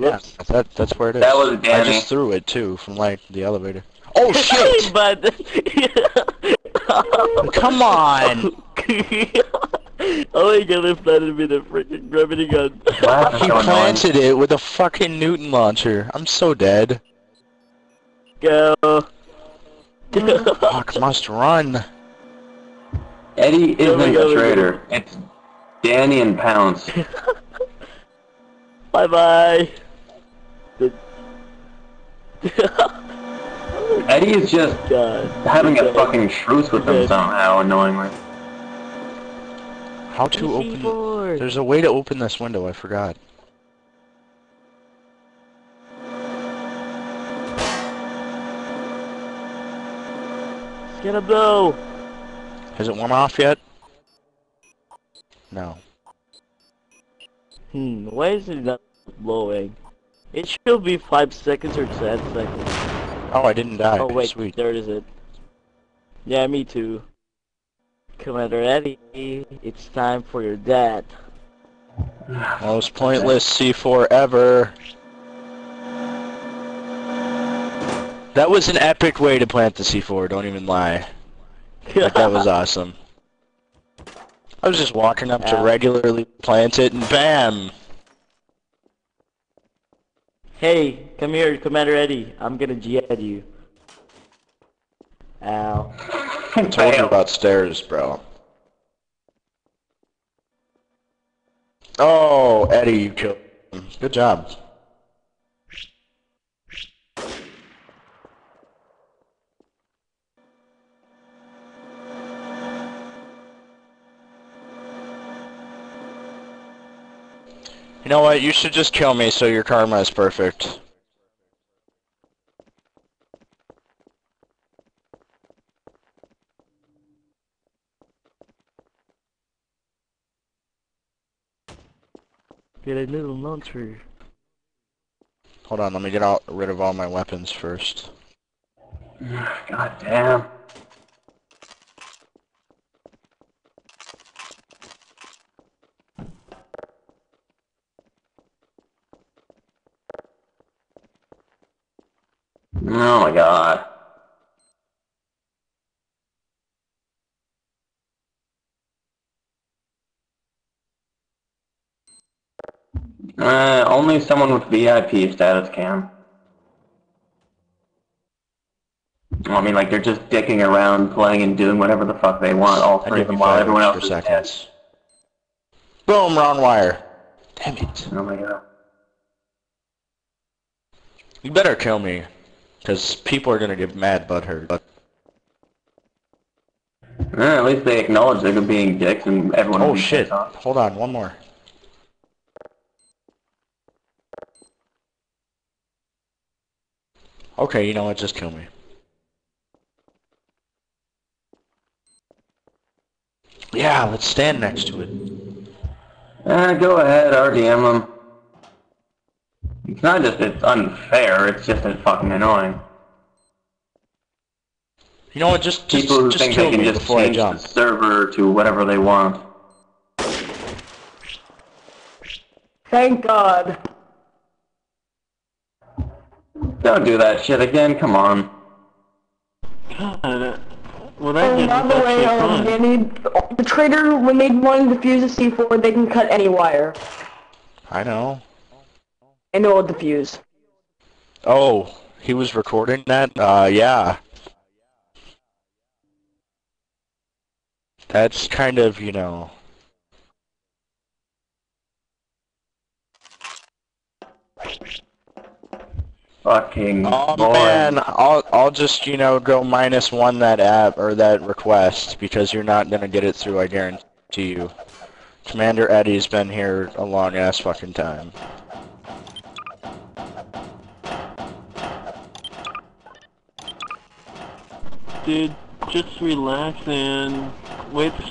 Yeah, that, that's where it is. That was I just threw it too from like the elevator. Oh shit! but Come on! oh my god, it planted me the freaking gravity gun. Wow, He planted it with a fucking Newton launcher. I'm so dead. Go. Fuck, must run. Eddy oh isn't go, a traitor. It's Danny and Pounce. bye bye. Eddy is just God. having a Okay. fucking truce with them Okay. somehow, annoyingly. How to open... PC4. There's a way to open this window, I forgot. Get him though. Has it went off yet? No. Hmm, why is it not blowing? It should be 5 seconds or 10 seconds. Oh, I didn't die. Oh wait, Sweet. there it is it. Yeah, me too. Commander Eddy, it's time for your dad. Most pointless C4 ever. That was an epic way to plant the C4, don't even lie. Like, that was awesome. I was just walking up to regularly plant it and BAM! Hey, come here, Commander Eddy. I'm gonna jihad you. Ow. I told you about stairs, bro. Oh, Eddy, you killed him. Good job. You know what? You should just kill me so your karma is perfect. Get a little launcher. Hold on, let me get out, rid of all my weapons first. God damn. Oh my god. Uh, only someone with VIP status can. I mean, like, they're just dicking around, playing and doing whatever the fuck they want, all three of them, while everyone else is dead. Boom, wrong wire. Damn it. Oh my god. You better kill me. Because people are gonna get mad butthurt. Eh, at least they acknowledge they're being dicks and everyone Oh shit. Hold on, one more. Okay, you know what, just kill me. Yeah, let's stand next to it. Eh, go ahead, RDM them. It's not just it's unfair, it's just it's fucking annoying. You know what, just, just, People who just think kill they can me just before I change the jump. server to whatever they want. Thank God. Don't do that shit again, come on. God. Well, that And didn't by the way, actually um, they need, the traitor, when they want to defuse a C4, they can cut any wire. I know. And all the defuse. Oh, he was recording that? Uh, yeah. That's kind of, you know... Fucking Oh boy. man, I'll I'll just you know go minus one that app or that request because you're not gonna get it through. I guarantee you. Commander Eddy's been here a long ass fucking time. Dude, just relax and wait for